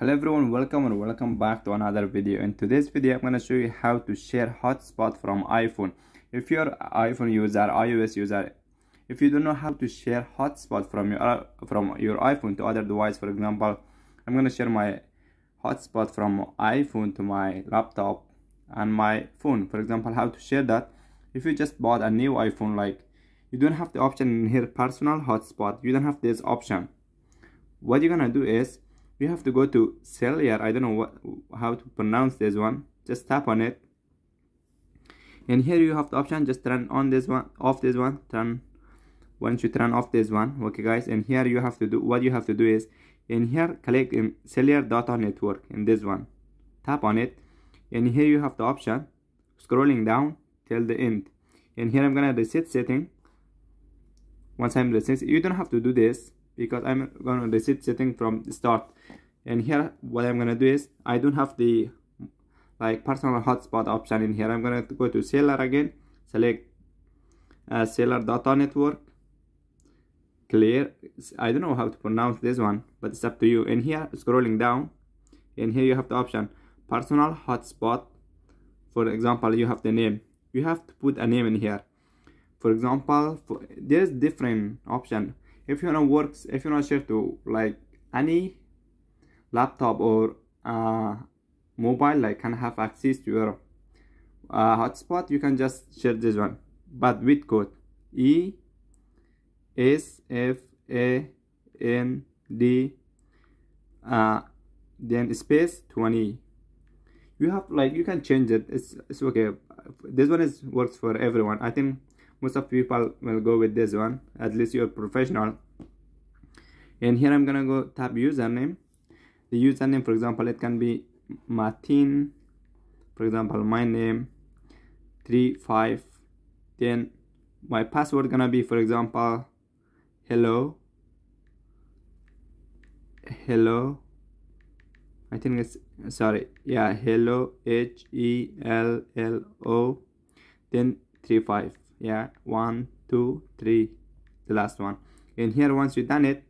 Hello everyone, welcome and welcome back to another video. In today's video, I'm going to show you how to share hotspot from iPhone. If you're iPhone user, iOS user, if you don't know how to share hotspot from your from your iPhone to other device, for example, I'm going to share my hotspot from iPhone to my laptop and my phone. For example, how to share that. If you just bought a new iPhone, like you don't have the option in here personal hotspot. You don't have this option. What you're gonna do is you have to go to cellular i don't know what how to pronounce this one. Just tap on it. And here you have the option just turn on this one off this one turn once you turn off this one okay guys? And here you have to do what you have to do is in here click in cellular data network in this one. Tap on it. And here you have the option scrolling down till the end. And here i'm gonna reset setting. Once i'm reset you don't have to do this because I'm gonna reset setting from the start. And here what I'm gonna do is I don't have the like personal hotspot option in here. I'm gonna go to cellular again select uh, cellular data network clear. I don't know how to pronounce this one but it's up to you. And here scrolling down and here you have the option personal hotspot. For example you have the name. You have to put a name in here. For example for, there's different option if you wanna work if you wanna share to like any laptop or uh, mobile like can have access to your uh, hotspot you can just share this one. But with code e s f a n d uh, then space 20 you have like you can change it. It's, it's okay. This one is works for everyone. I think most of people will go with this one at least you're professional. And here i'm gonna go tap username. The username for example it can be martin for example my name 3 5 then my password gonna be for example hello hello i think it's sorry yeah hello h e l l o then 3 5 yeah one two three the last one. And here once you done it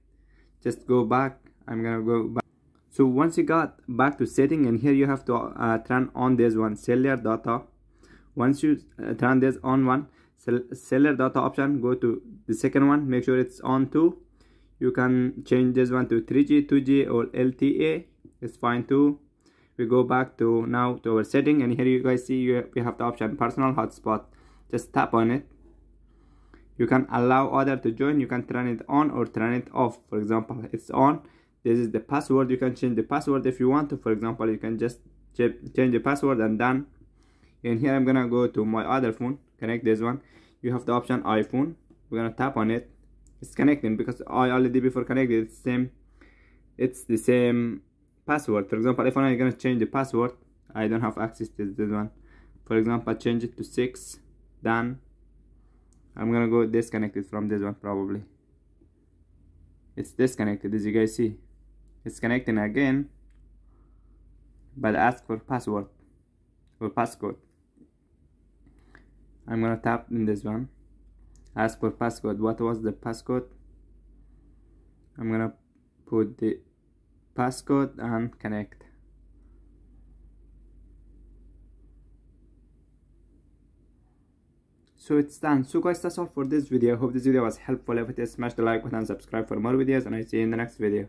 just go back. I'm gonna go back. So once you got back to setting and here you have to uh, turn on this one cellular data. Once you uh, turn this on one cellular data option go to the second one make sure it's on too. You can change this one to 3g 2g or lte it's fine too. We go back to now to our setting and here you guys see you, we have the option personal hotspot just tap on it. You can allow other to join. You can turn it on or turn it off. For example it's on. This is the password. You can change the password if you want to. For example you can just change the password and done. And here i'm gonna go to my other phone. Connect this one. You have the option iphone. We're gonna tap on it. It's connecting because i already before connected it's same it's the same password. For example if i'm gonna change the password i don't have access to this one. For example change it to six done I'm gonna go disconnected from this one probably. It's disconnected as you guys see. It's connecting again but ask for password or passcode. I'm gonna tap in this one. Ask for passcode. What was the passcode? I'm gonna put the passcode and connect so it's done. So guys that's all for this video. I hope this video was helpful. If it is smash the like button subscribe for more videos and i see you in the next video